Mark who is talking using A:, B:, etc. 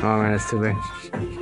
A: Oh man, that's too big.